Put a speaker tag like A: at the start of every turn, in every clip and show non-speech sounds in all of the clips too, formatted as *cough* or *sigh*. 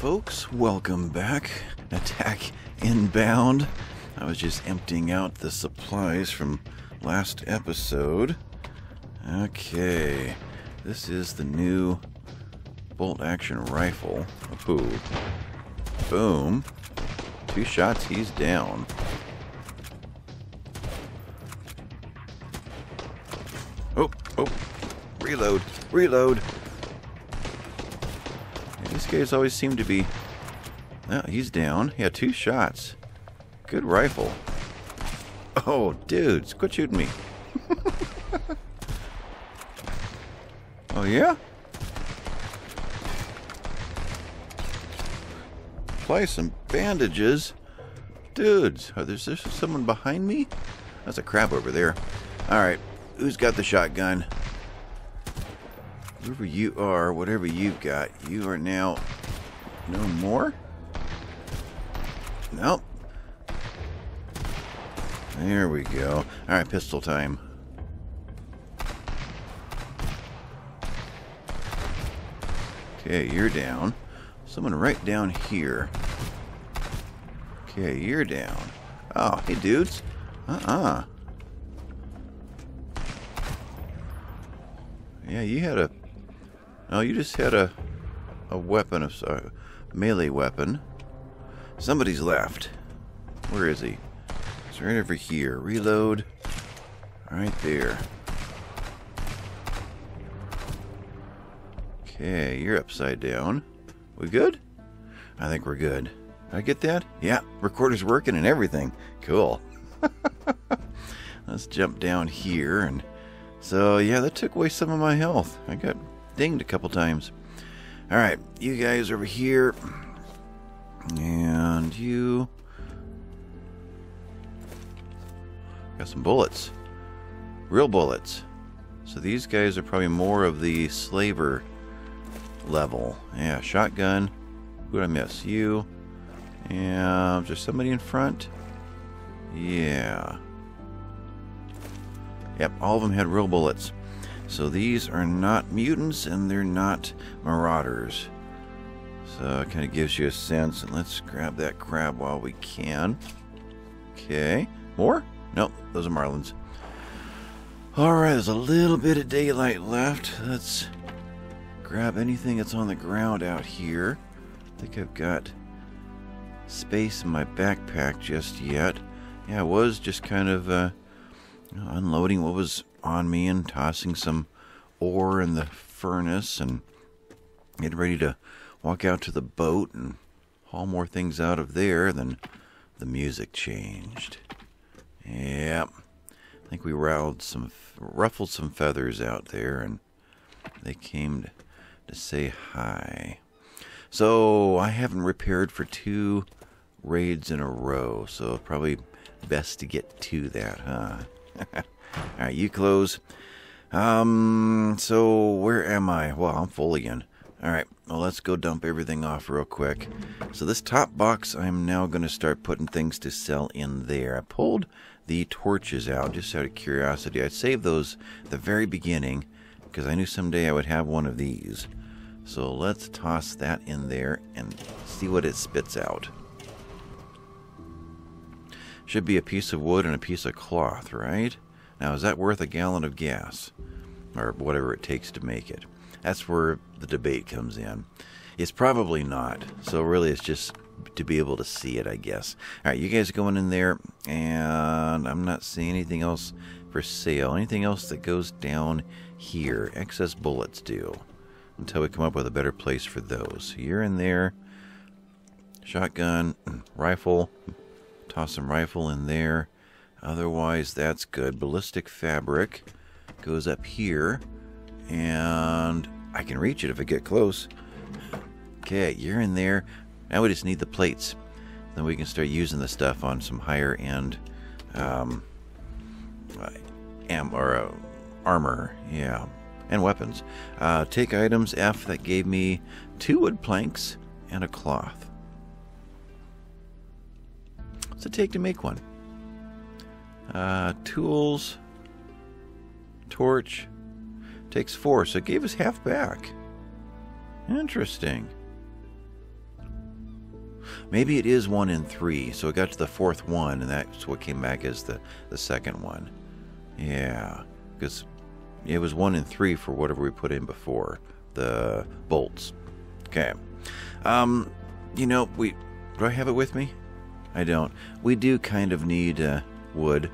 A: folks. Welcome back. Attack inbound. I was just emptying out the supplies from last episode. Okay, this is the new bolt action rifle. Ooh. Boom. Two shots, he's down. Oh, oh. Reload, reload. Guys always seem to be. Oh, he's down. Yeah, two shots. Good rifle. Oh, dudes, quit shooting me. *laughs* oh, yeah? Apply some bandages. Dudes, oh, are there someone behind me? That's a crab over there. Alright, who's got the shotgun? Whoever you are, whatever you've got, you are now no more? Nope. There we go. Alright, pistol time. Okay, you're down. Someone right down here. Okay, you're down. Oh, hey dudes. Uh-uh. Yeah, you had a Oh, you just had a a weapon of uh, melee weapon. Somebody's left. Where is he? It's right over here. Reload. Right there. Okay, you're upside down. We good? I think we're good. Did I get that? Yeah, recorder's working and everything. Cool. *laughs* Let's jump down here and so yeah, that took away some of my health. I got dinged a couple times. Alright, you guys over here. And you. Got some bullets. Real bullets. So these guys are probably more of the slaver level. Yeah, shotgun. Who did I miss? You. And there's somebody in front. Yeah. Yep, all of them had real bullets. So these are not mutants and they're not marauders. So it kind of gives you a sense. And let's grab that crab while we can. Okay. More? Nope, those are marlins. Alright, there's a little bit of daylight left. Let's grab anything that's on the ground out here. I think I've got space in my backpack just yet. Yeah, I was just kind of uh, unloading what was on me and tossing some ore in the furnace and getting ready to walk out to the boat and haul more things out of there, then the music changed. Yep. I think we riled some, ruffled some feathers out there, and they came to, to say hi. So I haven't repaired for two raids in a row, so probably best to get to that, huh? *laughs* Alright, you close. Um, so where am I? Well, I'm full again. Alright, well, let's go dump everything off real quick. So this top box, I'm now going to start putting things to sell in there. I pulled the torches out just out of curiosity. I saved those the very beginning because I knew someday I would have one of these. So let's toss that in there and see what it spits out. Should be a piece of wood and a piece of cloth, right? Now, is that worth a gallon of gas? Or whatever it takes to make it? That's where the debate comes in. It's probably not. So, really, it's just to be able to see it, I guess. All right, you guys going in there, and I'm not seeing anything else for sale. Anything else that goes down here? Excess bullets do. Until we come up with a better place for those. You're in there. Shotgun, rifle. Toss some rifle in there. Otherwise, that's good. Ballistic fabric goes up here, and I can reach it if I get close. Okay, you're in there. Now we just need the plates. Then we can start using the stuff on some higher end um, am or uh, armor. Yeah, and weapons. Uh, take items F that gave me two wood planks and a cloth. What's it take to make one? Uh, tools, torch, takes four, so it gave us half back. Interesting. Maybe it is one in three. So it got to the fourth one, and that's what came back as the, the second one. Yeah, because it was one in three for whatever we put in before the bolts. Okay. Um, you know, we do I have it with me? I don't. We do kind of need uh, wood,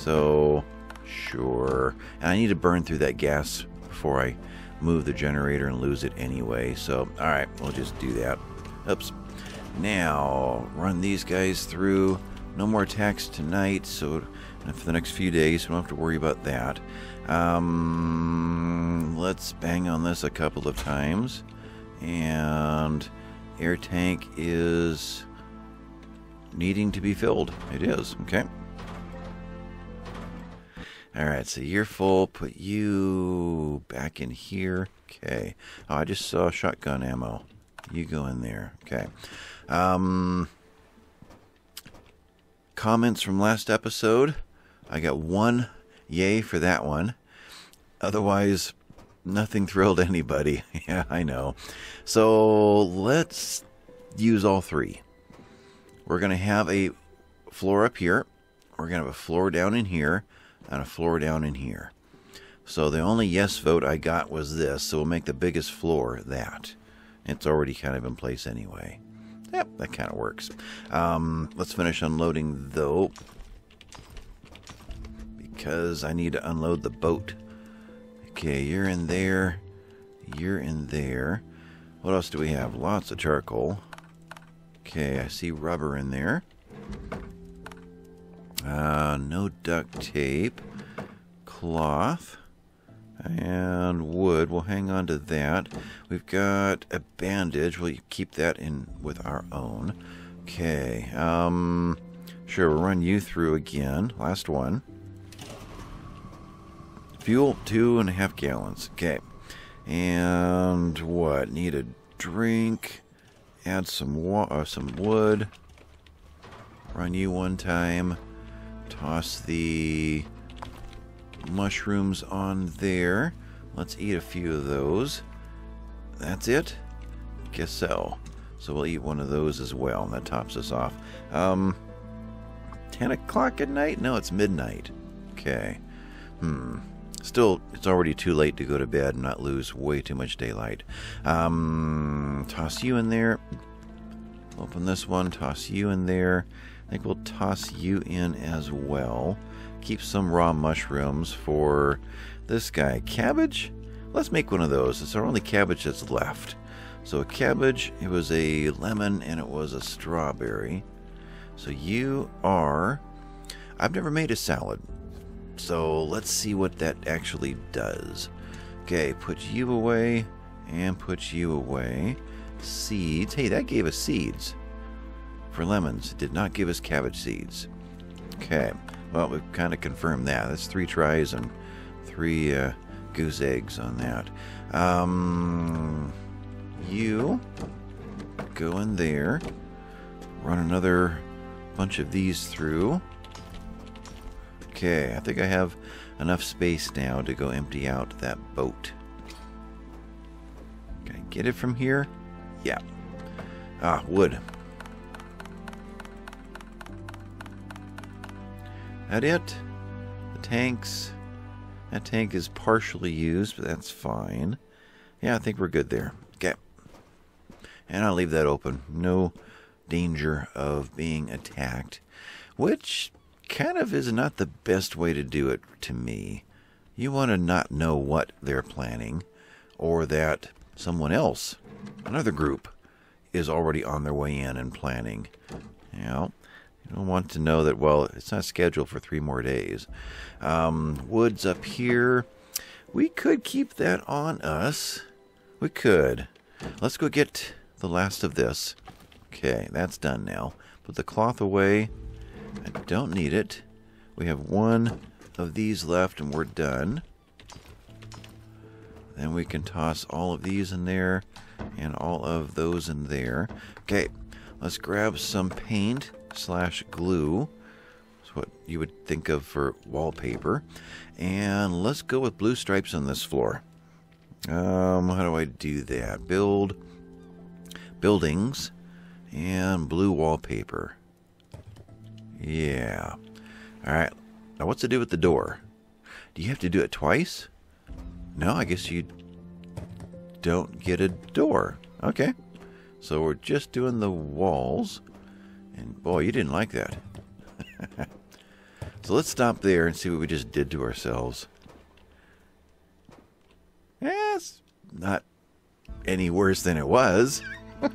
A: so sure. And I need to burn through that gas before I move the generator and lose it anyway. So, all right, we'll just do that. Oops. Now, run these guys through. No more attacks tonight, so for the next few days, we don't have to worry about that. Um, let's bang on this a couple of times. And air tank is needing to be filled. It is, okay. Alright, so you're full. Put you back in here. Okay. Oh, I just saw shotgun ammo. You go in there. Okay. Um, comments from last episode. I got one yay for that one. Otherwise, nothing thrilled anybody. *laughs* yeah, I know. So let's use all three. We're going to have a floor up here. We're going to have a floor down in here and a floor down in here. So the only yes vote I got was this, so we'll make the biggest floor that. It's already kind of in place anyway. Yep, that kind of works. Um, let's finish unloading though. Because I need to unload the boat. Okay, you're in there. You're in there. What else do we have? Lots of charcoal. Okay, I see rubber in there. Uh, no duct tape. Cloth. And wood. We'll hang on to that. We've got a bandage. We'll keep that in with our own. Okay. Um, sure, we'll run you through again. Last one. Fuel, two and a half gallons. Okay. And what? Need a drink. Add some wa- uh, some wood. Run you one time. Toss the mushrooms on there. Let's eat a few of those. That's it? Guess so. So we'll eat one of those as well, and that tops us off. Um, 10 o'clock at night? No, it's midnight. Okay. Hmm. Still, it's already too late to go to bed and not lose way too much daylight. Um, toss you in there. Open this one, toss you in there. I think we'll toss you in as well keep some raw mushrooms for this guy. Cabbage? Let's make one of those. It's our only cabbage that's left. So a cabbage, it was a lemon, and it was a strawberry. So you are... I've never made a salad. So let's see what that actually does. Okay, put you away, and put you away. Seeds. Hey, that gave us seeds. For lemons. It did not give us cabbage seeds. Okay. Well, we've kind of confirmed that. That's three tries and three uh, goose eggs on that. Um, you go in there, run another bunch of these through. Okay, I think I have enough space now to go empty out that boat. Can I get it from here? Yeah. Ah, wood. That it? The tanks. That tank is partially used, but that's fine. Yeah, I think we're good there. Okay. And I'll leave that open. No danger of being attacked. Which kind of is not the best way to do it to me. You want to not know what they're planning, or that someone else, another group, is already on their way in and planning. You know, you don't want to know that, well, it's not scheduled for three more days. Um, woods up here. We could keep that on us. We could. Let's go get the last of this. Okay, that's done now. Put the cloth away. I don't need it. We have one of these left and we're done. Then we can toss all of these in there and all of those in there. Okay, let's grab some paint slash glue. That's what you would think of for wallpaper. And let's go with blue stripes on this floor. Um, how do I do that? Build buildings And blue wallpaper. Yeah. All right. Now, what's to do with the door? Do you have to do it twice? No, I guess you don't get a door. Okay. So we're just doing the walls. And boy, you didn't like that. *laughs* so let's stop there and see what we just did to ourselves. Yes, not any worse than it was. *laughs*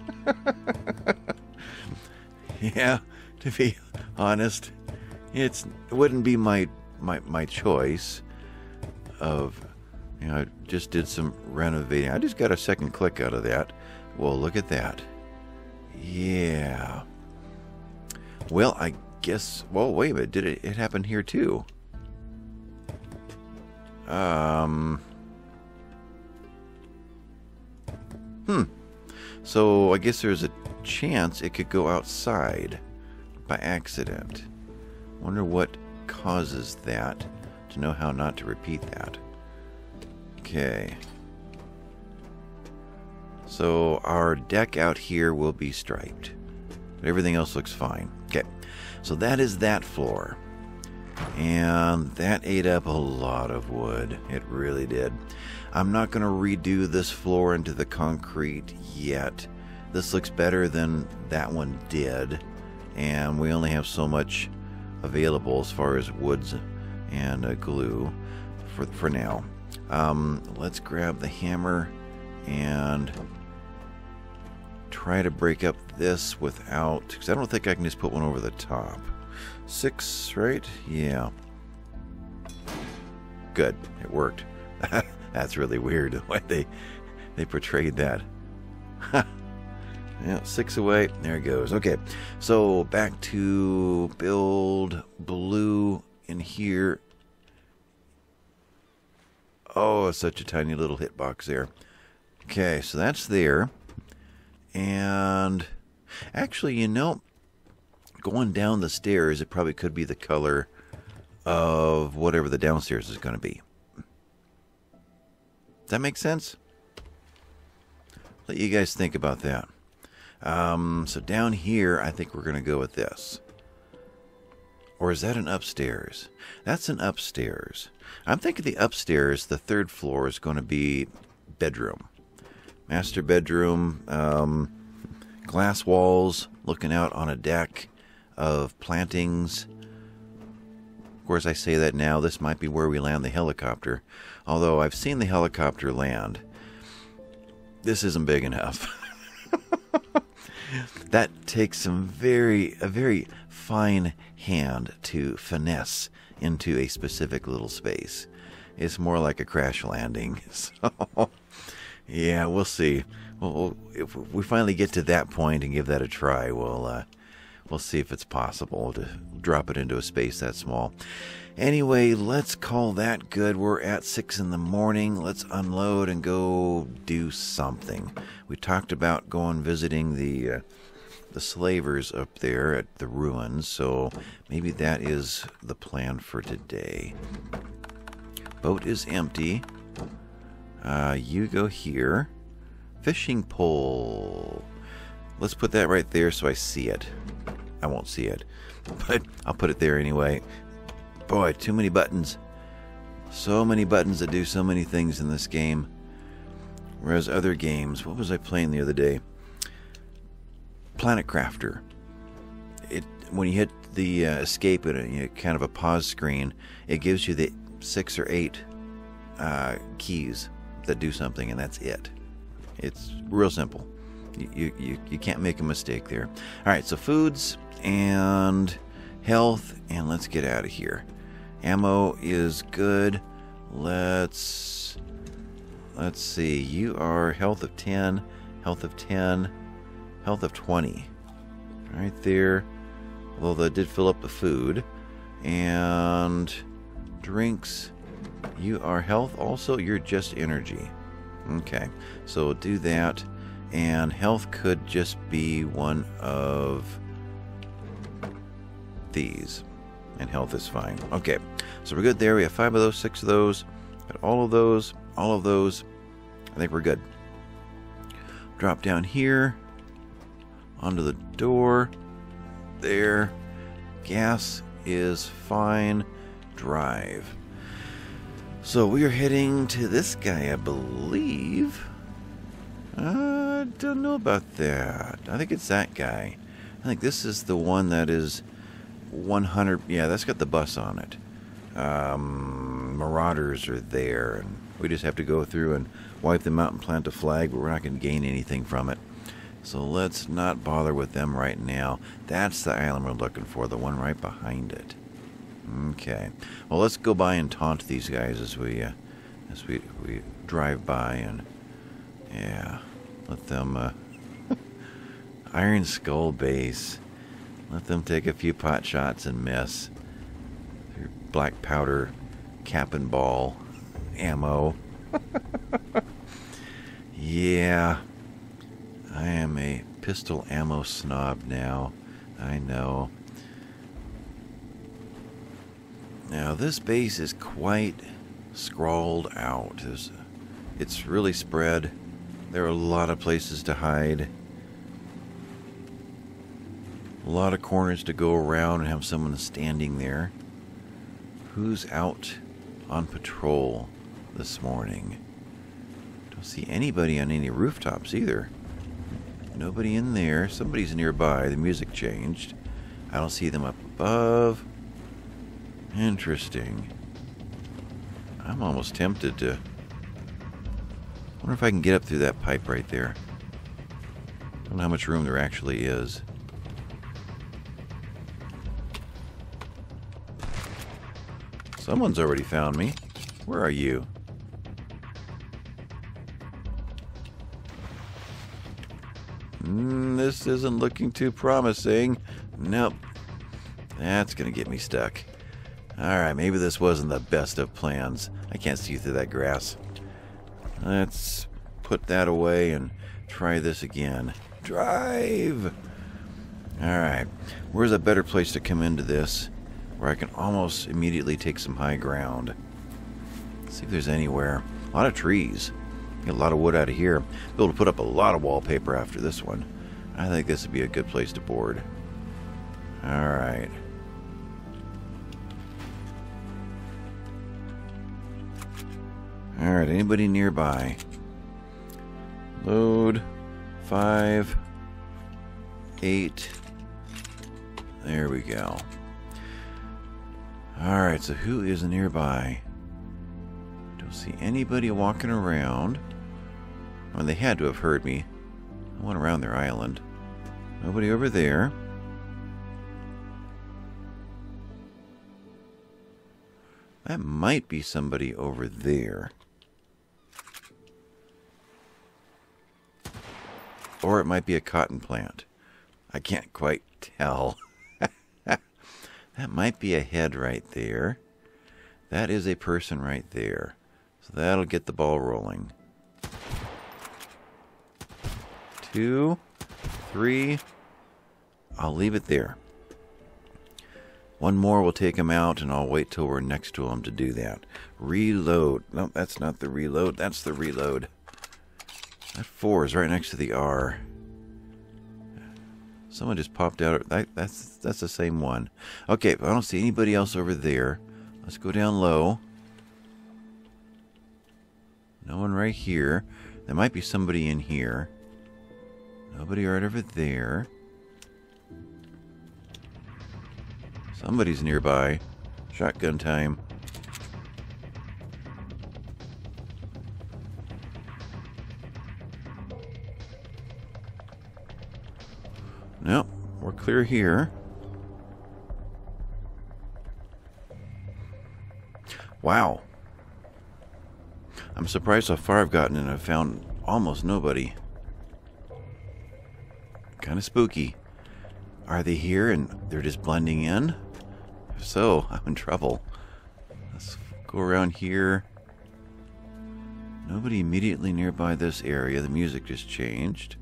A: yeah, to be honest, it's it wouldn't be my my my choice of you know, I just did some renovating. I just got a second click out of that. Well, look at that. Yeah. Well, I guess. Well, wait a minute. Did it, it happen here too? Um. Hmm. So I guess there's a chance it could go outside by accident. Wonder what causes that to know how not to repeat that. Okay. So our deck out here will be striped. But everything else looks fine. So that is that floor. And that ate up a lot of wood. It really did. I'm not going to redo this floor into the concrete yet. This looks better than that one did. And we only have so much available as far as woods and uh, glue for, for now. Um, let's grab the hammer and try to break up this without, because I don't think I can just put one over the top. Six, right? Yeah. Good. It worked. *laughs* That's really weird *laughs* the way they they portrayed that. *laughs* yeah, six away. There it goes. Okay, so back to build blue in here. Oh, such a tiny little hitbox there. Okay, so that's there. And actually, you know, going down the stairs, it probably could be the color of whatever the downstairs is going to be. Does that make sense? Let you guys think about that. Um, so down here, I think we're going to go with this. Or is that an upstairs? That's an upstairs. I'm thinking the upstairs, the third floor, is going to be bedroom. Master bedroom, um, glass walls, looking out on a deck of plantings. Of course, I say that now. This might be where we land the helicopter. Although I've seen the helicopter land. This isn't big enough. *laughs* that takes some very, a very fine hand to finesse into a specific little space. It's more like a crash landing. *laughs* So, yeah, we'll see. Well, if we finally get to that point and give that a try, we'll uh, we'll see if it's possible to drop it into a space that small. Anyway, let's call that good. We're at six in the morning. Let's unload and go do something. We talked about going visiting the uh, the slavers up there at the ruins, so maybe that is the plan for today. Boat is empty. Uh, you go here. Fishing pole. Let's put that right there so I see it. I won't see it, *laughs* but I'll put it there anyway. Boy, too many buttons. So many buttons that do so many things in this game. Whereas other games, what was I playing the other day? Planet Crafter. It when you hit the uh, escape in a kind of a pause screen, it gives you the six or eight uh, keys that do something, and that's it. It's real simple. You, you, you can't make a mistake there. All right, so foods and health, and let's get out of here. Ammo is good. Let's let's see. You are health of 10, health of 10, health of 20. Right there. Although that did fill up the food. And drinks. You are health also. You're just energy. Okay. So do that. And health could just be one of these and health is fine. Okay, so we're good there. We have five of those, six of those, got all of those, all of those. I think we're good. Drop down here. onto the door. There. Gas is fine. Drive. So we are heading to this guy, I believe. I don't know about that. I think it's that guy. I think this is the one that is 100. Yeah, that's got the bus on it. Um, marauders are there, and we just have to go through and wipe them out and plant a flag, but we're not going to gain anything from it. So let's not bother with them right now. That's the island we're looking for, the one right behind it. Okay. Well, let's go by and taunt these guys as we uh, as we we drive by and yeah, let them uh, *laughs* Iron Skull base. Let them take a few pot shots and miss. Their black powder cap and ball ammo. *laughs* yeah. I am a pistol ammo snob now. I know. Now this base is quite scrawled out. There's, it's really spread. There are a lot of places to hide. A lot of corners to go around and have someone standing there. Who's out on patrol this morning? Don't see anybody on any rooftops either. Nobody in there. Somebody's nearby. The music changed. I don't see them up above. Interesting. I'm almost tempted to... wonder if I can get up through that pipe right there. I don't know how much room there actually is. Someone's already found me. Where are you? Mm, this isn't looking too promising. Nope. That's going to get me stuck. Alright, maybe this wasn't the best of plans. I can't see through that grass. Let's put that away and try this again. Drive! Alright, where's a better place to come into this where I can almost immediately take some high ground? Let's see if there's anywhere. A lot of trees. Get a lot of wood out of here. Be able to put up a lot of wallpaper after this one. I think this would be a good place to board. Alright. Alright, anybody nearby? Load. Five. Eight. There we go. Alright, so who is nearby? Don't see anybody walking around. Well, they had to have heard me. I went around their island. Nobody over there. That might be somebody over there. Or it might be a cotton plant. I can't quite tell. *laughs* that might be a head right there. That is a person right there. So that'll get the ball rolling. Two, three. I'll leave it there. One more will take him out, and I'll wait till we're next to him to do that. Reload. No, that's not the reload. That's the reload. That four is right next to the R. Someone just popped out. That, that's that's the same one. Okay, I don't see anybody else over there. Let's go down low. No one right here. There might be somebody in here. Nobody right over there. Somebody's nearby. Shotgun time. Clear here. Wow. I'm surprised how far I've gotten and I've found almost nobody. Kind of spooky. Are they here and they're just blending in? If so, *laughs* I'm in trouble. Let's go around here. Nobody immediately nearby this area. The music just changed.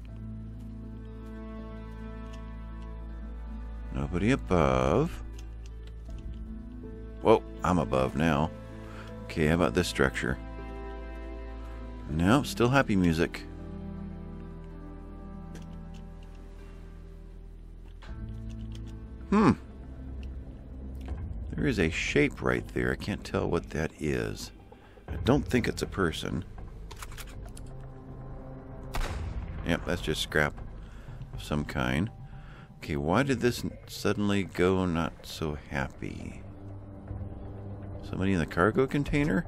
A: Nobody above. Whoa, I'm above now. Okay, how about this structure? No, still happy music. Hmm. There is a shape right there. I can't tell what that is. I don't think it's a person. Yep, that's just scrap of some kind. Okay, why did this suddenly go not so happy? Somebody in the cargo container?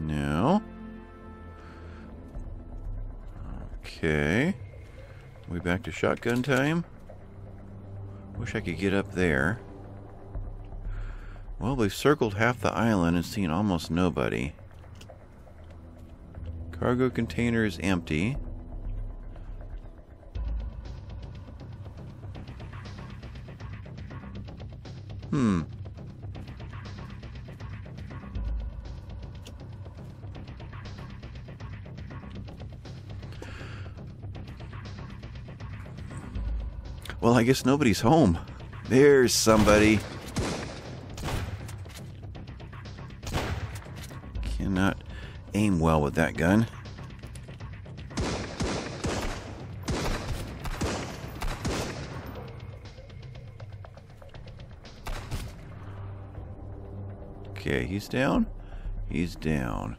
A: No. Okay. We back to shotgun time? Wish I could get up there. Well, we've circled half the island and seen almost nobody. Cargo container is empty. Hmm. Well, I guess nobody's home. There's somebody. Aim well with that gun. Okay, he's down. He's down.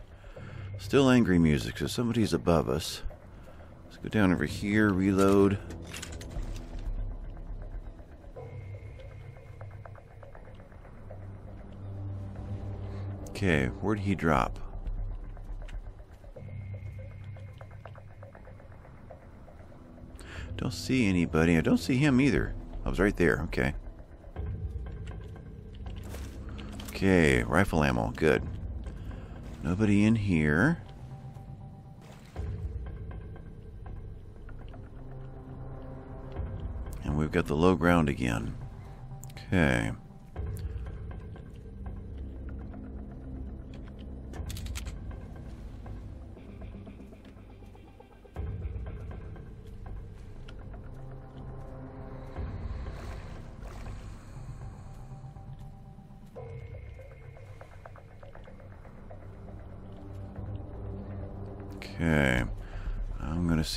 A: Still angry music, so somebody's above us. Let's go down over here, reload. Okay, where'd he drop? Don't see anybody. I don't see him either. I was right there. Okay. Okay, rifle ammo. Good. Nobody in here. And we've got the low ground again. Okay.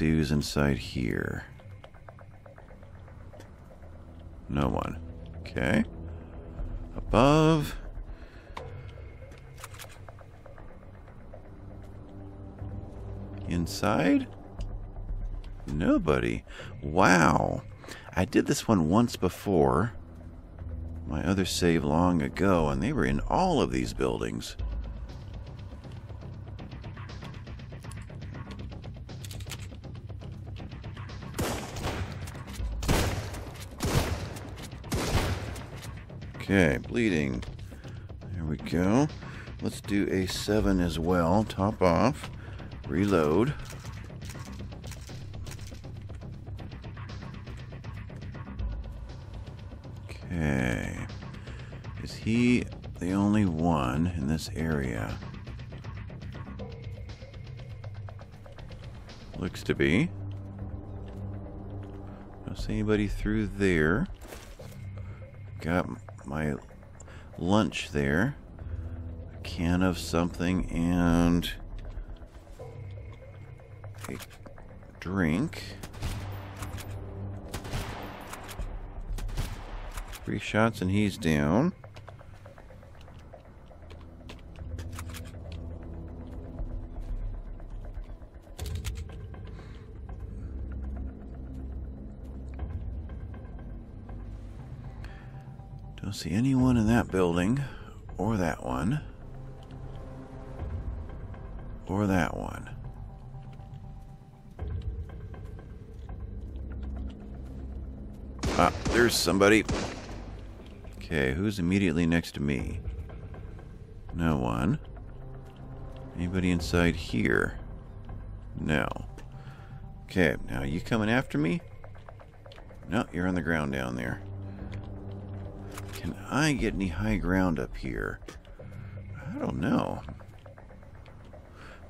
A: Inside here. No one. Okay. Above. Inside? Nobody. Wow. I did this one once before. My other save long ago, and they were in all of these buildings. Okay, bleeding. There we go. Let's do a 7 as well. Top off. Reload. Okay. Is he the only one in this area? Looks to be. Don't see anybody through there. Got my lunch there. A can of something and a drink. Three shots and he's down. See anyone in that building, or that one, or that one. Ah, there's somebody. Okay, who's immediately next to me? No one. Anybody inside here? No. Okay, now you coming after me? No, you're on the ground down there. Can I get any high ground up here? I don't know.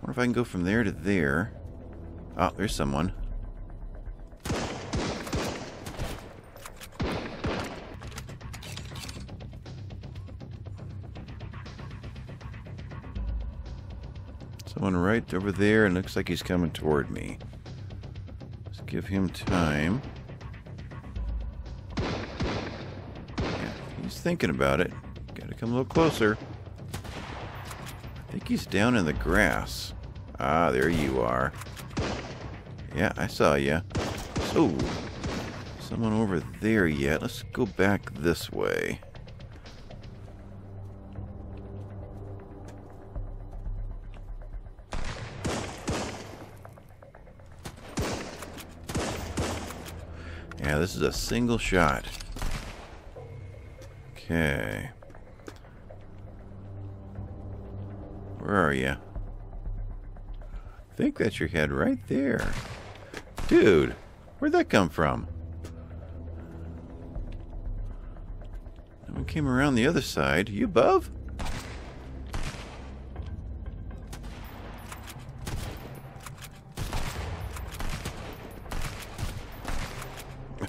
A: wonder if I can go from there to there. Oh, there's someone. Someone right over there, and looks like he's coming toward me. Let's give him time. Thinking about it. Gotta come a little closer. I think he's down in the grass. Ah, there you are. Yeah, I saw you. So, someone over there yet. Let's go back this way. Yeah, this is a single shot. Okay. Where are you? I think that's your head right there. Dude, where'd that come from? No one came around the other side. You above?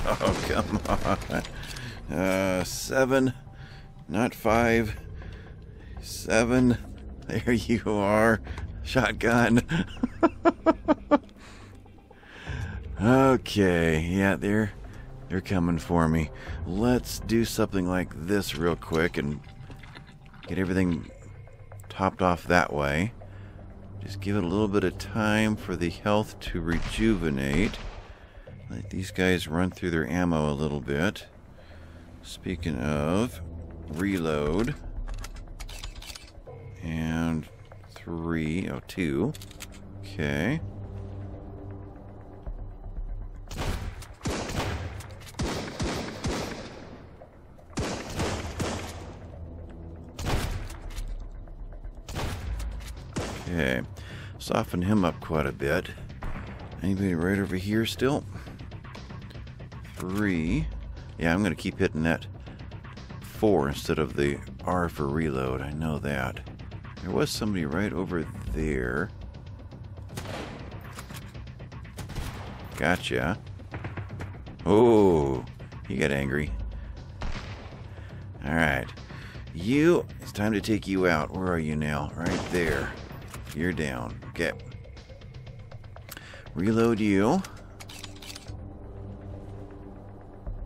A: Oh, come on. Uh, seven, not five. Seven. There you are. Shotgun. *laughs* okay, yeah, they're they're coming for me. Let's do something like this real quick and get everything topped off that way. Just give it a little bit of time for the health to rejuvenate. Let these guys run through their ammo a little bit. Speaking of, reload. And three, oh, two. Okay. Okay. Soften him up quite a bit. Anybody right over here still? three. Yeah, I'm going to keep hitting that four instead of the R for reload. I know that. There was somebody right over there. Gotcha. Oh, he got angry. Alright. You, it's time to take you out. Where are you now? Right there. You're down. Okay. Reload you.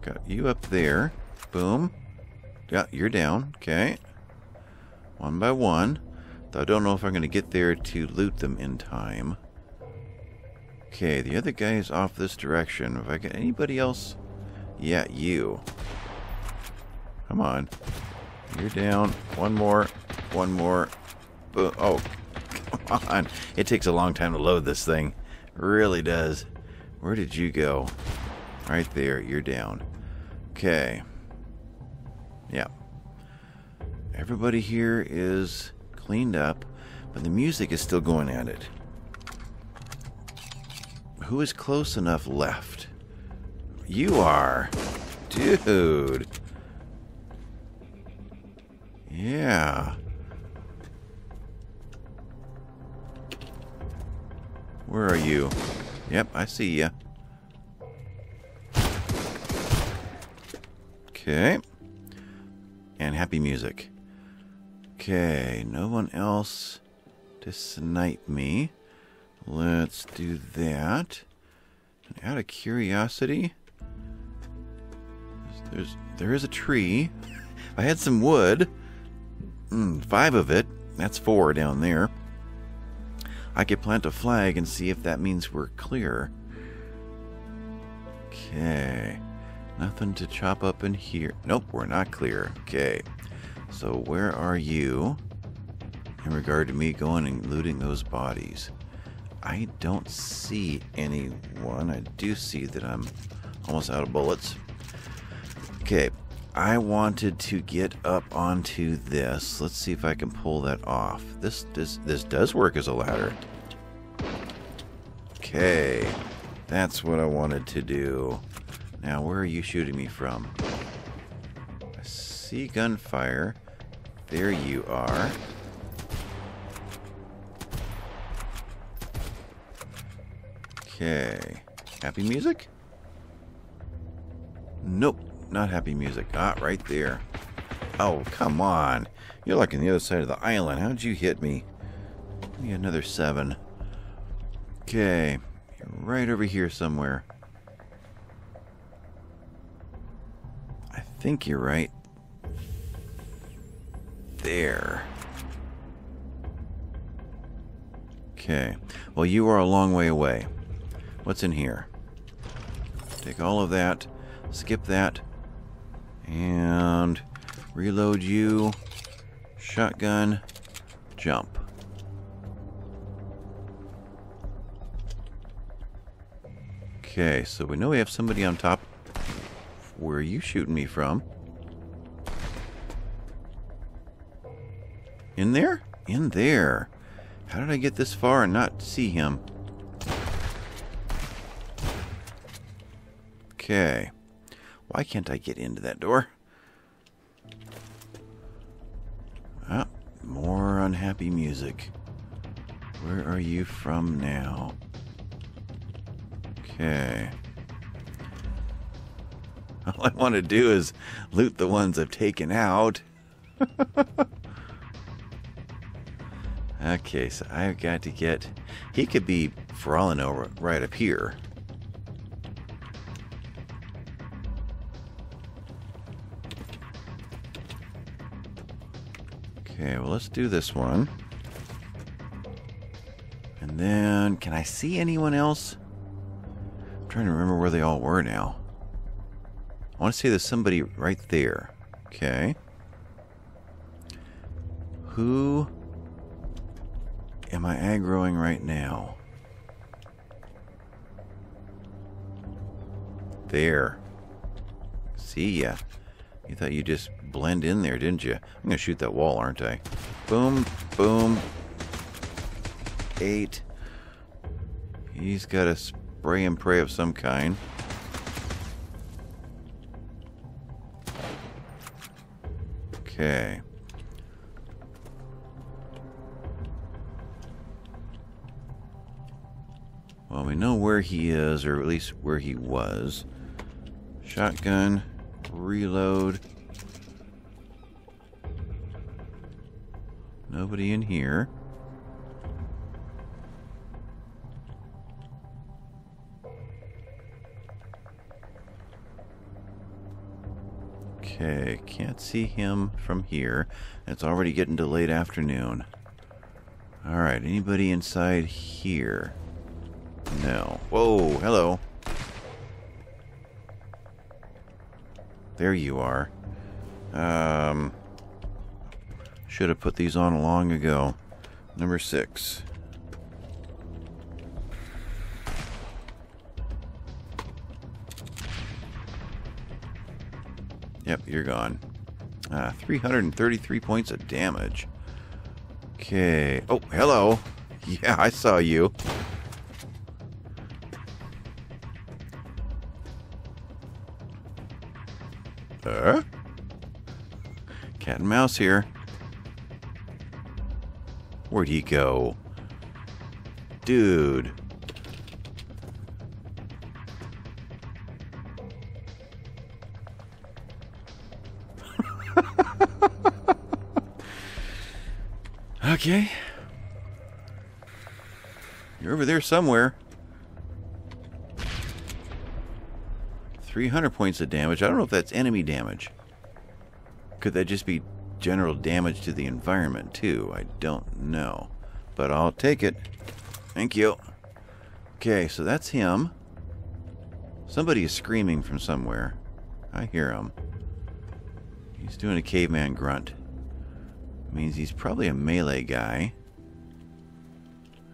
A: Got you up there. Boom. Yeah, you're down. Okay. One by one. Though I don't know if I'm going to get there to loot them in time. Okay, the other guy is off this direction. Have I got anybody else? Yeah, you. Come on. You're down. One more. One more. Boom. Oh, *laughs* come on. It takes a long time to load this thing. It really does. Where did you go? Right there. You're down. Okay. Yeah. Everybody here is cleaned up, but the music is still going at it. Who is close enough left? You are. Dude. Yeah. Where are you? Yep, I see ya. Okay. And happy music. Okay, no one else to snipe me. Let's do that. And out of curiosity, there's there is a tree. *laughs* I had some wood, mm, five of it. That's four down there. I could plant a flag and see if that means we're clear. Okay. Nothing to chop up in here. Nope, we're not clear. Okay. So where are you in regard to me going and looting those bodies? I don't see anyone. I do see that I'm almost out of bullets. Okay. I wanted to get up onto this. Let's see if I can pull that off. This this this does work as a ladder. Okay. That's what I wanted to do. Now, where are you shooting me from? I see gunfire. There you are. Okay. Happy music? Nope, not happy music. Ah, right there. Oh, come on. You're like on the other side of the island. How'd you hit me? Give me another seven. Okay. Right over here somewhere. Think you're right there. Okay. Well, you are a long way away. What's in here? Take all of that, skip that, and reload you. Shotgun, jump. Okay, so we know we have somebody on top. Where are you shooting me from? In there? In there. How did I get this far and not see him? Okay. Why can't I get into that door? Ah, more unhappy music. Where are you from now? Okay. *laughs* All I want to do is loot the ones I've taken out. okay, so I've got to get... He could be, for all I know, right up here. Okay, well, let's do this one. And then, can I see anyone else? I'm trying to remember where they all were now. I want to say there's somebody right there. Okay. Who am I aggroing right now? There. See ya. You thought you just blend in there, didn't you? I'm going to shoot that wall, aren't I? Boom, boom. Eight. He's got a spray and pray of some kind. Okay. Well, we know where he is, or at least where he was. Shotgun, reload. Nobody in here. Okay, can't see him from here. It's already getting to late afternoon. Alright, anybody inside here? No. Whoa, hello. There you are. Um, should have put these on long ago. Number six. Yep, you're gone. Ah, 333 points of damage. Okay. Oh, hello. *laughs* Yeah, I saw you. Uh? Cat and mouse here. Where'd he go? Dude. Okay. You're over there somewhere. 300 points of damage. I don't know if that's enemy damage. Could that just be general damage to the environment too. I don't know. But I'll take it. Thank you. Okay, so that's him. Somebody is screaming from somewhere. I hear him. He's doing a caveman grunt. Means he's probably a melee guy.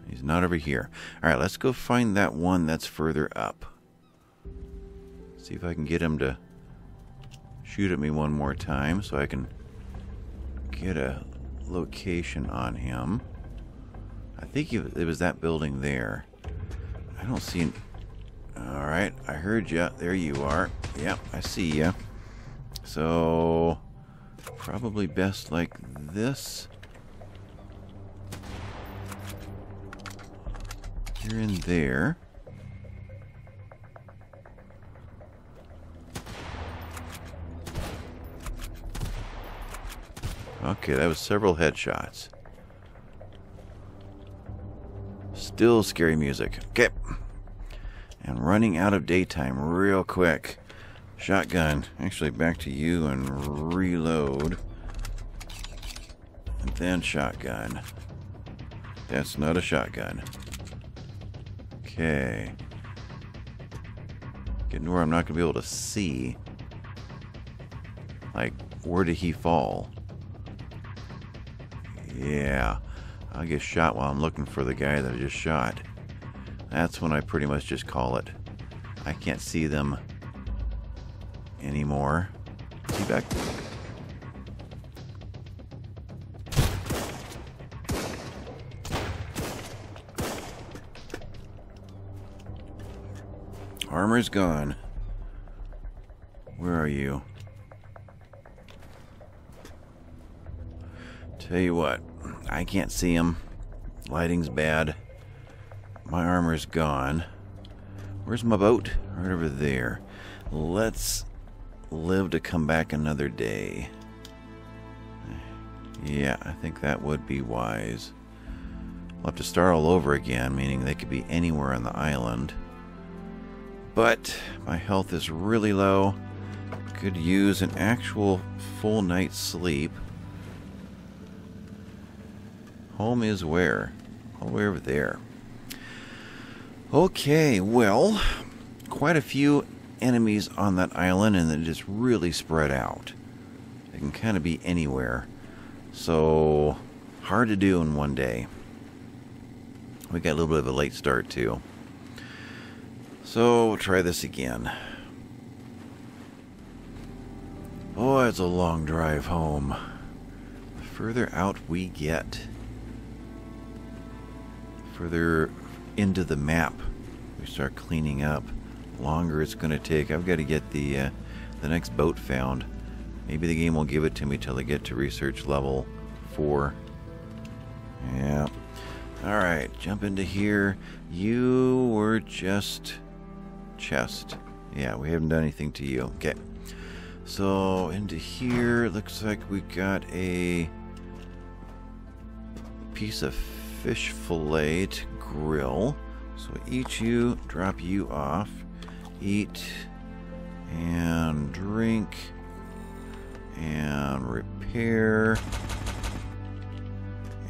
A: He's not over here. Alright, let's go find that one that's further up. See if I can get him to shoot at me one more time so I can get a location on him. I think it was that building there. I don't see. Alright, I heard you. There you are. Yep, I see you. So, probably best like this. Here and there. Okay, that was several headshots. Still scary music. Okay. And running out of daytime real quick. Shotgun. Actually, back to you and reload. And then shotgun. That's not a shotgun. Okay. Getting to where I'm not going to be able to see. Like, where did he fall? Yeah. I'll get shot while I'm looking for the guy that I just shot. That's when I pretty much just call it. I can't see them anymore. Is he back? Armor's gone. Where are you? Tell you what, I can't see him. Lighting's bad. My armor's gone. Where's my boat? Right over there. Let's live to come back another day. Yeah, I think that would be wise. We'll have to start all over again, meaning they could be anywhere on the island. But my health is really low. Could use an actual full night's sleep. Home is where? All the way over there. Okay, well, quite a few enemies on that island, and it is really spread out. They can kind of be anywhere. So, hard to do in one day. We got a little bit of a late start, too. So, we'll try this again. Oh, it's a long drive home. The further out we get, further into the map we start cleaning up, longer it's going to take. I've got to get the uh, the next boat found. Maybe the game will give it to me till I get to research level 4. Yeah. Alright, jump into here. You were just chest. Yeah, we haven't done anything to you. Okay. So, into here, looks like we got a piece of fish fillet grill. So eat you, drop you off, eat and drink and repair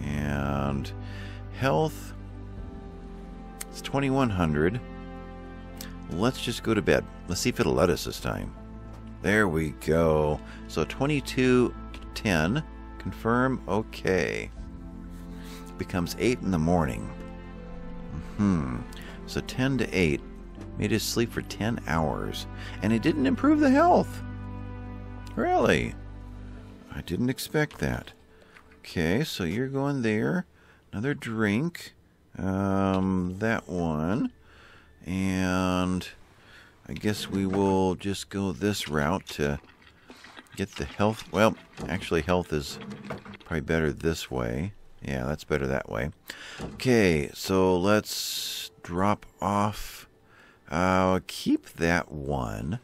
A: and health. It's 2100. Let's just go to bed. Let's see if it'll let us this time. There we go. So 2210. Confirm. Okay. Becomes 8 in the morning. Hmm. So 10 to 8 made us sleep for 10 hours, and it didn't improve the health. Really? I didn't expect that. Okay, so you're going there. Another drink. Um, that one. And I guess we will just go this route to get the health. Well, actually, health is probably better this way. Yeah, that's better that way. Okay, so let's drop off. I'll keep that one.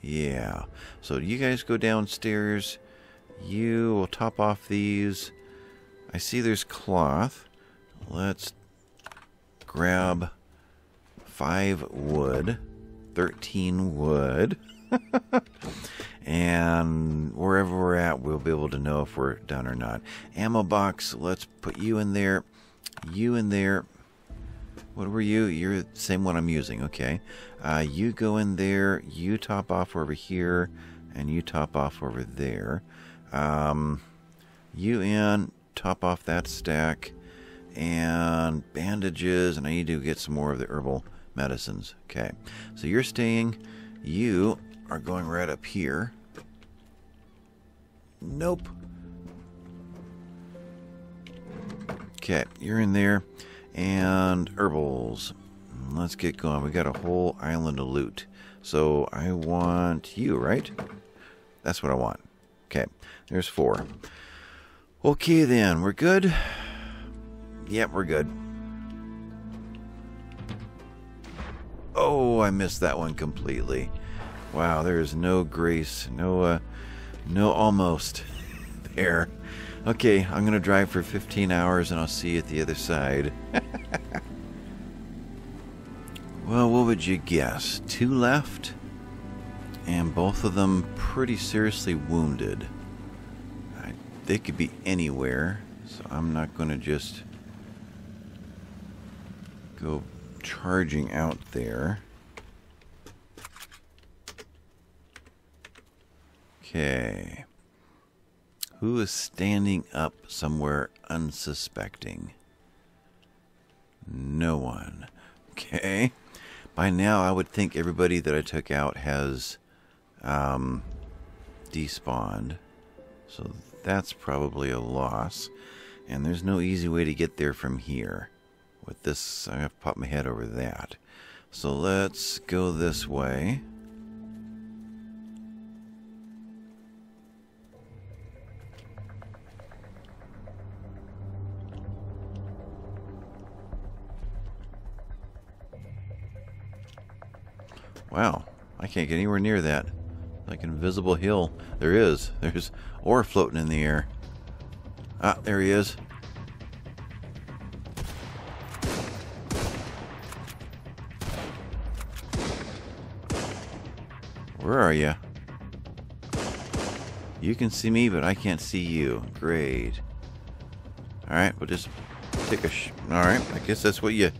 A: Yeah. So you guys go downstairs. You will top off these. I see there's cloth. Let's grab five wood, 13 wood. *laughs* and wherever we're at, we'll be able to know if we're done or not. Ammo box, let's put you in there, you in there. What were you? You're the same one I'm using, okay. Uh, you go in there, you top off over here, and you top off over there. Um, you in, top off that stack, and bandages, and I need to get some more of the herbal medicines. Okay, so you're staying, you are going right up here. Nope. Okay, you're in there. And herbals. Let's get going. We got a whole island of loot. So I want you, right? That's what I want. Okay, there's four. Okay then, we're good? Yep, we're good. Oh, I missed that one completely. Wow, there is no grace, no, uh, no almost *laughs* there. Okay, I'm gonna drive for 15 hours and I'll see you at the other side. *laughs* well, what would you guess? Two left? And both of them pretty seriously wounded. I, they could be anywhere, so I'm not going to just go charging out there. Okay. Who is standing up somewhere unsuspecting? No one. Okay. By now, I would think everybody that I took out has um, despawned. So that's probably a loss. And there's no easy way to get there from here. With this, I have to pop my head over that. So let's go this way. Wow, I can't get anywhere near that. Like an invisible hill. There is. *laughs* There's ore floating in the air. Ah, there he is. Where are you? You can see me, but I can't see you. Great. Alright, we'll just take a... Alright, I guess that's what you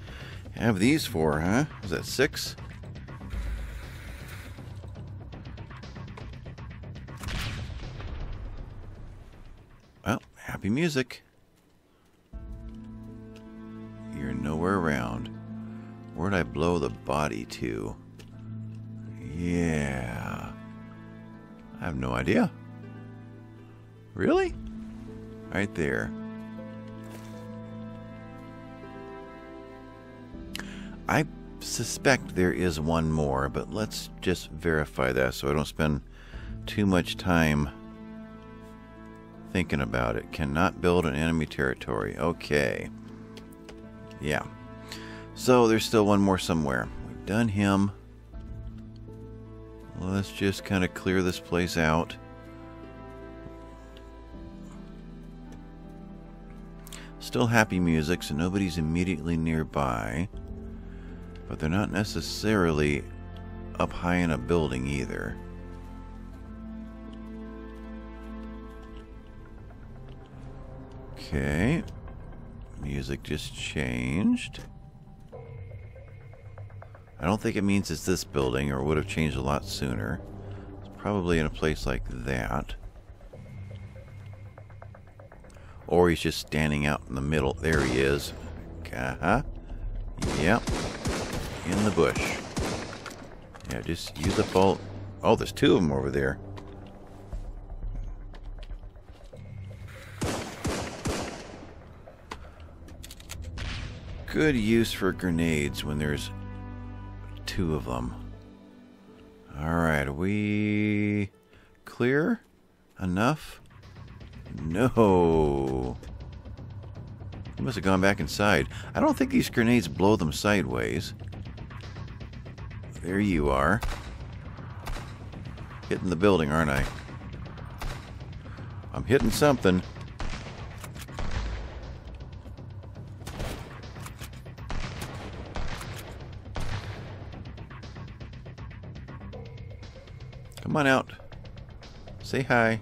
A: have these for, huh? Is that six? Happy music. You're nowhere around. Where'd I blow the body to? Yeah. I have no idea. Really? Right there. I suspect there is one more, but let's just verify that so I don't spend too much time thinking about it. Cannot build an enemy territory. Okay. Yeah. So there's still one more somewhere. We've done him. Let's just kind of clear this place out. Still happy music, so nobody's immediately nearby. But they're not necessarily up high in a building either. Okay. Music just changed. I don't think it means it's this building or would have changed a lot sooner. It's probably in a place like that. Or he's just standing out in the middle. There he is. Uh-huh. Yep. In the bush. Yeah, just use the bolt. Oh, there's two of them over there. Good use for grenades when there's two of them. Alright, we clear? Enough? No. He must have gone back inside. I don't think these grenades blow them sideways. There you are. Hitting the building, aren't I? I'm hitting something. Come on out. Say hi.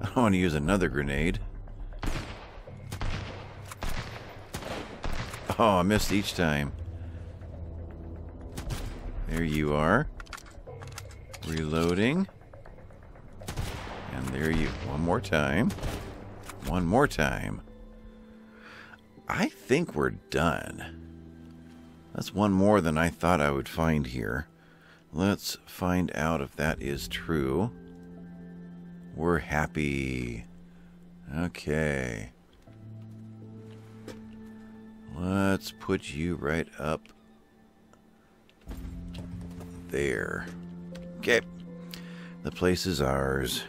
A: I don't want to use another grenade. Oh, I missed each time. There you are. Reloading. And there you... One more time. One more time. I think we're done. That's one more than I thought I would find here. Let's find out if that is true. We're happy. Okay. Let's put you right up there. Okay. The place is ours.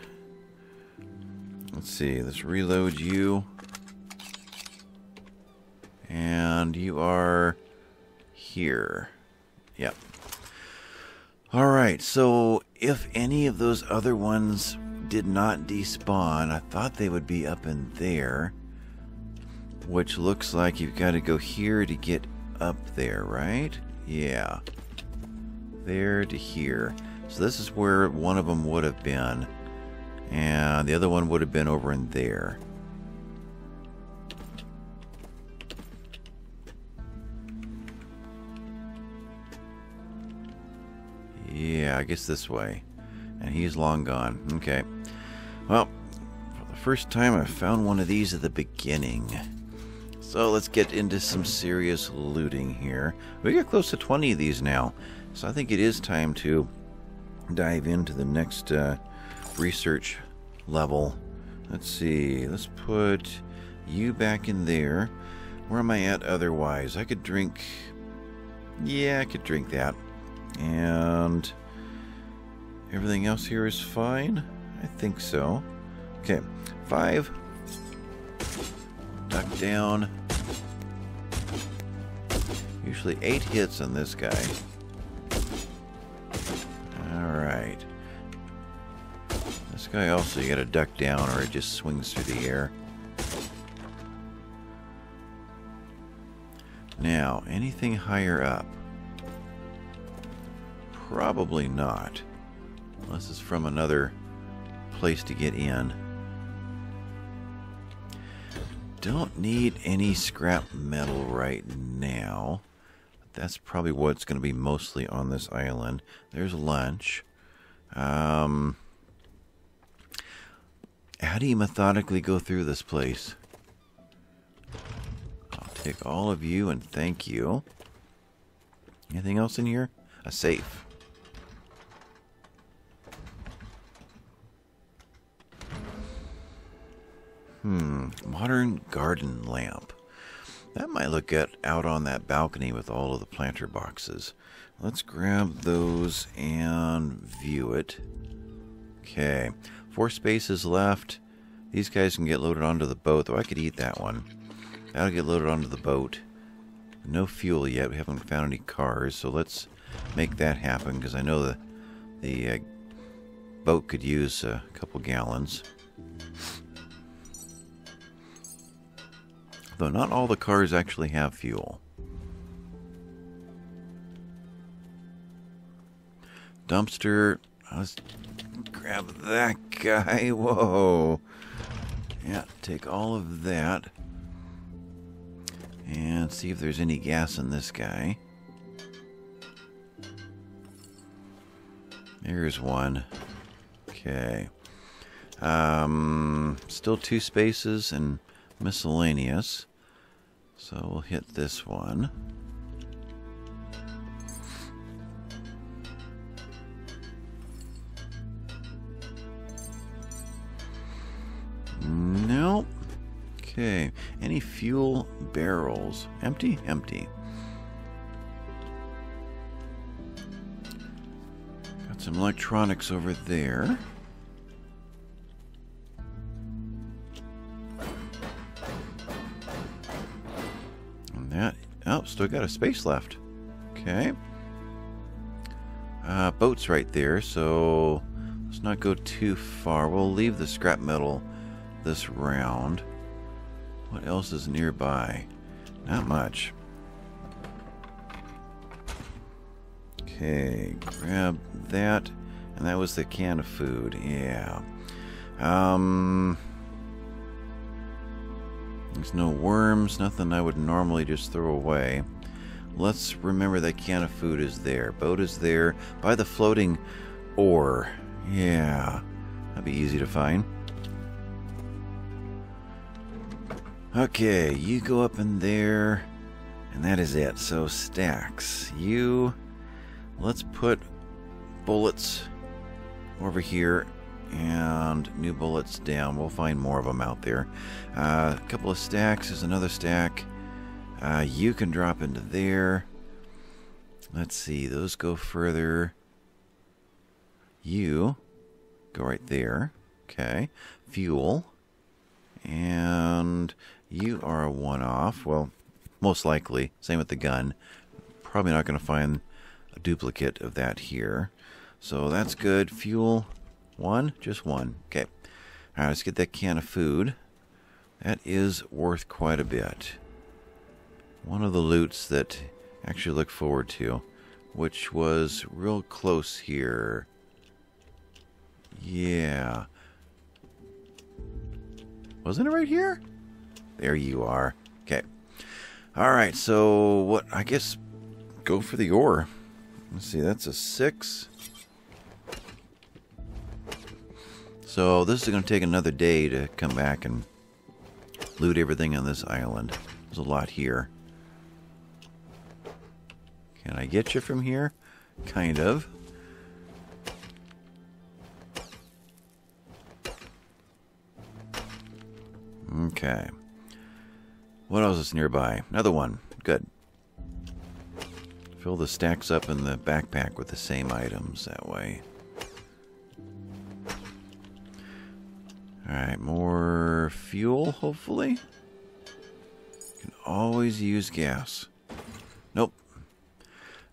A: Let's see. Let's reload you. And you are here. Yep. Alright, so if any of those other ones did not despawn, I thought they would be up in there. Which looks like you've got to go here to get up there, right? Yeah. there to here. So this is where one of them would have been. And the other one would have been over in there. Yeah, I guess this way. And he's long gone. Okay. Well, for the first time I found one of these at the beginning. So let's get into some serious looting here. We got close to 20 of these now. So I think it is time to dive into the next uh, research level. Let's see. Let's put you back in there. Where am I at otherwise? I could drink... Yeah, I could drink that. And everything else here is fine? I think so. Okay, five. Duck down. Usually eight hits on this guy. Alright. This guy also, you gotta duck down or it just swings through the air. Now, anything higher up? Probably not. Unless it's from another place to get in. Don't need any scrap metal right now. That's probably what's going to be mostly on this island. There's lunch. Um, how do you methodically go through this place? I'll take all of you and thank you. Anything else in here? A safe. Hmm, modern garden lamp. That might look good out on that balcony with all of the planter boxes. Let's grab those and view it. Okay, four spaces left. These guys can get loaded onto the boat, though I could eat that one. That'll get loaded onto the boat. No fuel yet. We haven't found any cars, so let's make that happen because I know the the uh, boat could use a couple gallons. Though not all the cars actually have fuel. Dumpster. Let's grab that guy. *laughs* Whoa. Yeah, take all of that. And see if there's any gas in this guy. There's one. Okay. Um, still two spaces and miscellaneous. So we'll hit this one. Nope. Okay. Any fuel barrels? Empty? Empty. Got some electronics over there. Still got a space left. Okay. Uh, boat's right there, so let's not go too far. We'll leave the scrap metal this round. What else is nearby? Not much. Okay, grab that. And that was the can of food. Yeah. Um... No worms, nothing I would normally just throw away. Let's remember that can of food is there. Boat is there by the floating ore. Yeah, that'd be easy to find. Okay, you go up in there, and that is it. So stacks. You, let's put bullets over here and new bullets down. We'll find more of them out there. Uh, a couple of stacks is another stack. Uh, you can drop into there. Let's see, those go further. You go right there. Okay. Fuel. And you are a one off. Well, most likely. Same with the gun. Probably not going to find a duplicate of that here. So that's good. Fuel. One? Just one. Okay. All right, let's get that can of food. That is worth quite a bit. One of the loots that I actually look forward to. which was real close here. Yeah. Wasn't it right here? There you are. Okay. All right, so what? I guess go for the ore. Let's see, that's a six. So this is going to take another day to come back and loot everything on this island. There's a lot here. Can I get you from here? Kind of. Okay. What else is nearby? Another one. Good. Fill the stacks up in the backpack with the same items that way. Alright, more fuel, hopefully. Can always use gas. Nope.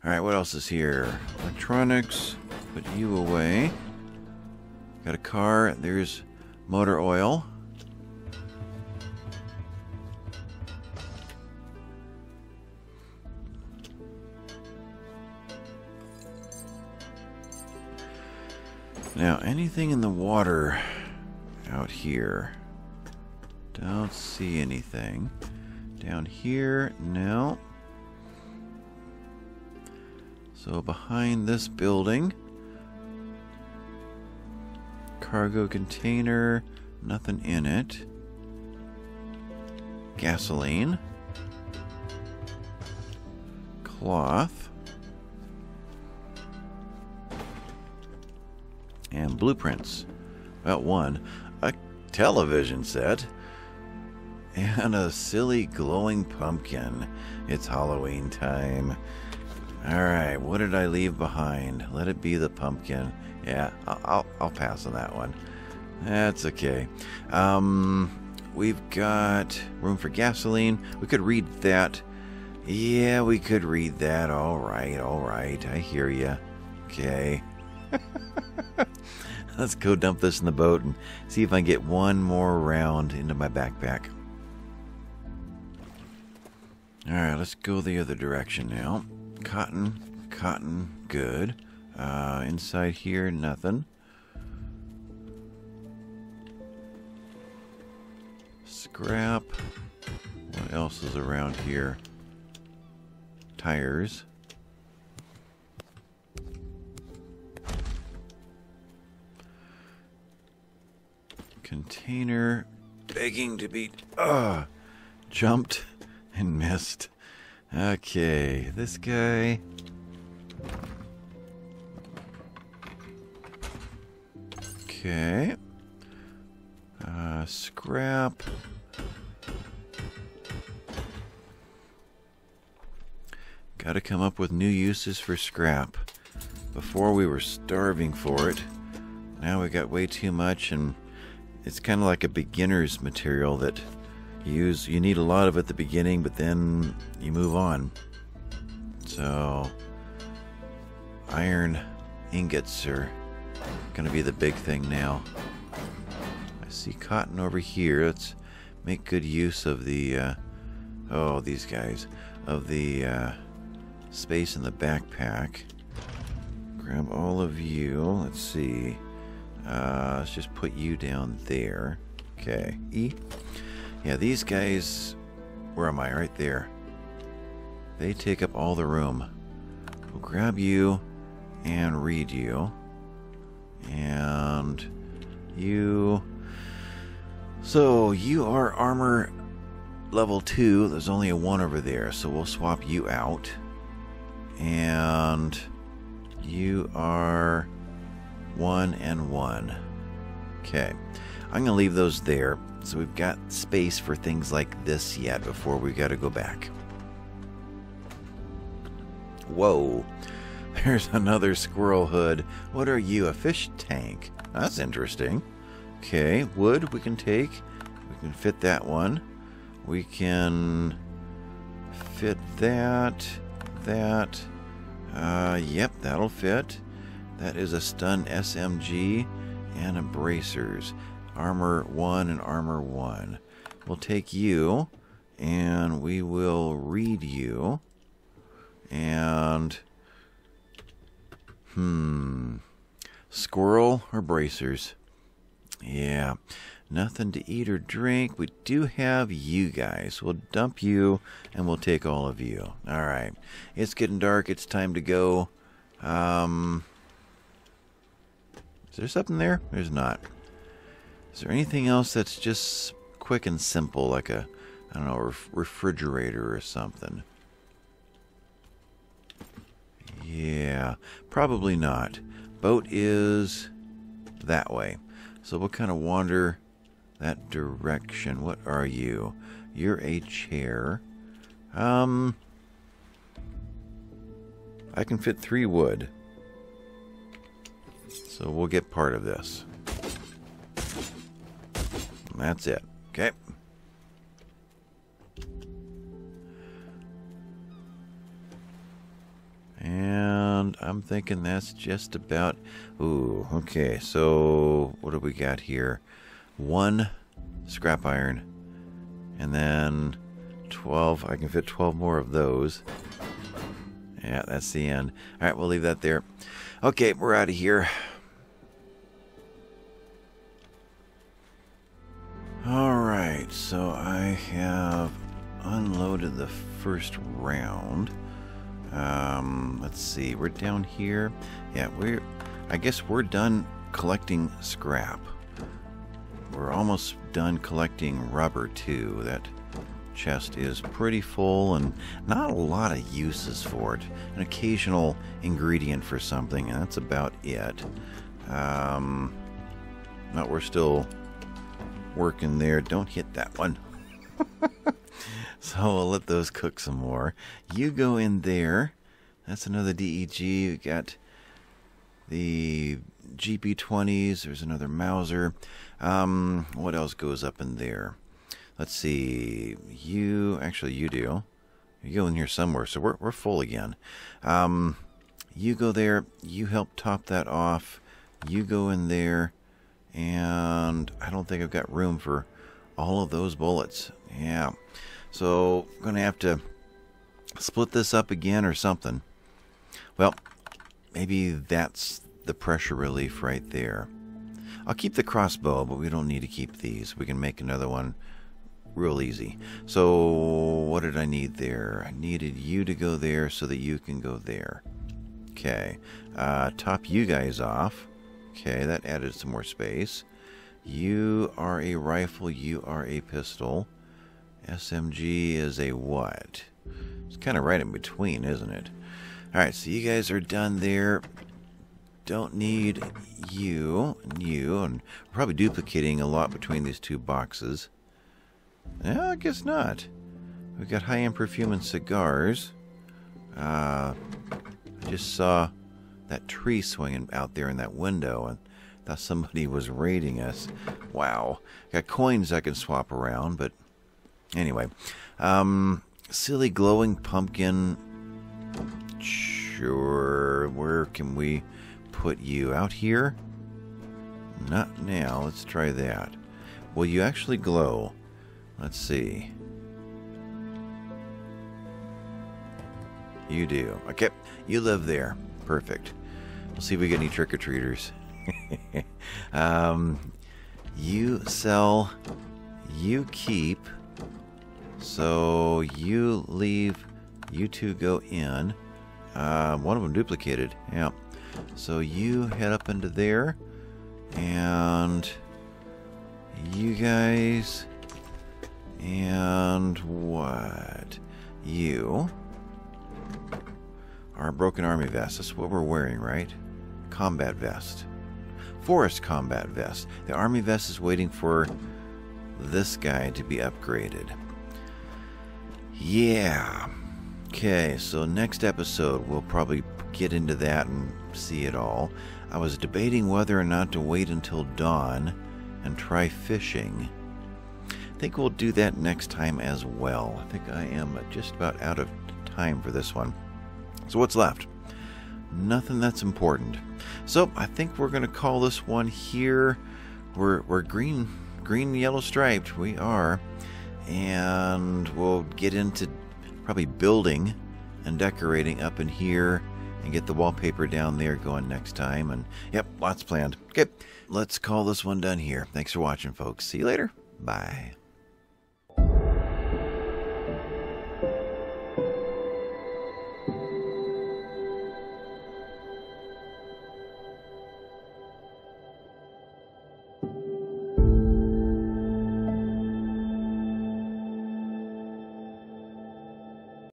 A: Alright, what else is here? Electronics. Put you away. Got a car. There's motor oil. Now, anything in the water out here? Don't see anything. Down here, no. So behind this building, cargo container, nothing in it. Gasoline. Cloth. and blueprints. About one, television set, and a silly glowing pumpkin. It's Halloween time. Alright, what did I leave behind? Let it be the pumpkin. Yeah, I'll, I'll, I'll pass on that one. That's okay. Um, we've got room for gasoline. We could read that. Yeah, we could read that. All right, all right. I hear you. Okay. *laughs* Let's go dump this in the boat and see if I can get one more round into my backpack. Alright, let's go the other direction now. Cotton, cotton, good. Uh, inside here, nothing. Scrap. What else is around here? Tires. Container begging to be uh, jumped and missed. Okay, this guy. Okay. Uh, scrap. Got to come up with new uses for scrap. Before we were starving for it. Now we got way too much and it's kind of like a beginner's material that you use. You need a lot of at the beginning, but then you move on. So, iron ingots are to be the big thing now. I see cotton over here. Let's make good use of the, uh, oh, these guys, of the uh, space in the backpack. Grab all of you. Let's see. Uh, let's just put you down there. Okay. E. Yeah, these guys... Where am I? Right there. They take up all the room. We'll grab you and read you. And you... So, you are armor level 2. There's only a 1 over there, so we'll swap you out. And you are one and one. Okay. I'm going to leave those there so we've got space for things like this yet before we got to go back. Whoa. *laughs* There's another squirrel hood. What are you? A fish tank? That's interesting. Okay, wood we can take. We can fit that one. We can fit that, that. Uh, yep, that'll fit. That is a Sten SMG and a bracers. Armor 1 and armor 1. We'll take you and we will read you. And Hmm. Squirrel or bracers? Yeah. Nothing to eat or drink. We do have you guys. We'll dump you and we'll take all of you. All right. It's getting dark. It's time to go. Um, is there something there? There's not. Is there anything else that's just quick and simple, like a, I don't know, ref- refrigerator or something? Yeah, probably not. Boat is that way. So we'll kind of wander that direction. What are you? You're a chair. Um, I can fit three wood. So we'll get part of this. And that's it. Okay. And I'm thinking that's just about. Ooh, okay. So what do we got here? One scrap iron, and then 12. I can fit 12 more of those. Yeah, that's the end. All right, we'll leave that there. Okay, we're out of here. All right, so I have unloaded the first round. Um, let's see, we're down here. Yeah, we're. I guess we're done collecting scrap. We're almost done collecting rubber too. That chest is pretty full and not a lot of uses for it. An occasional ingredient for something, and that's about it. Um, but we're still working there. Don't hit that one. *laughs* so we'll let those cook some more. You go in there. That's another DEG. You got the GP20s. There's another Mauser. Um, what else goes up in there? Let's see. You actually you do. You go in here somewhere, so we're we're full again. Um, you go there. You help top that off. You go in there, and I don't think I've got room for all of those bullets. Yeah, so I'm gonna have to split this up again or something. Well, maybe that's the pressure relief right there. I'll keep the crossbow, but we don't need to keep these. We can make another one real easy. So what did I need there? I needed you to go there so that you can go there. Okay. Uh, top you guys off. Okay, that added some more space. You are a rifle. You are a pistol. SMG is a what? It's kind of right in between, isn't it? Alright, so you guys are done there. Don't need you and you, and probably duplicating a lot between these two boxes. Yeah, I guess not. We've got high-end perfume and cigars. Uh, I just saw that tree swinging out there in that window and thought somebody was raiding us. Wow. Got coins I can swap around, but anyway. Um, silly glowing pumpkin. Sure. Where can we put you? Out here? Not now. Let's try that. Will you actually glow? Let's see. You do. Okay, you live there. Perfect. We'll see if we get any trick or treaters. *laughs* um, you sell, you keep. So you leave, you two go in. Uh, one of them duplicated. Yeah. So you head up into there, and you guys and what? You are a broken army vest. That's what we're wearing, right? Combat vest. Forest combat vest. The army vest is waiting for this guy to be upgraded. Yeah. Okay, so next episode we'll probably get into that and see it all. I was debating whether or not to wait until dawn and try fishing. I think we'll do that next time as well. I think I am just about out of time for this one. So what's left? Nothing that's important. So I think we're going to call this one here. We're we're green green yellow striped. We are, and we'll get into probably building and decorating up in here and get the wallpaper down there going next time. And yep, lots planned. Okay, let's call this one done here. Thanks for watching, folks. See you later. Bye.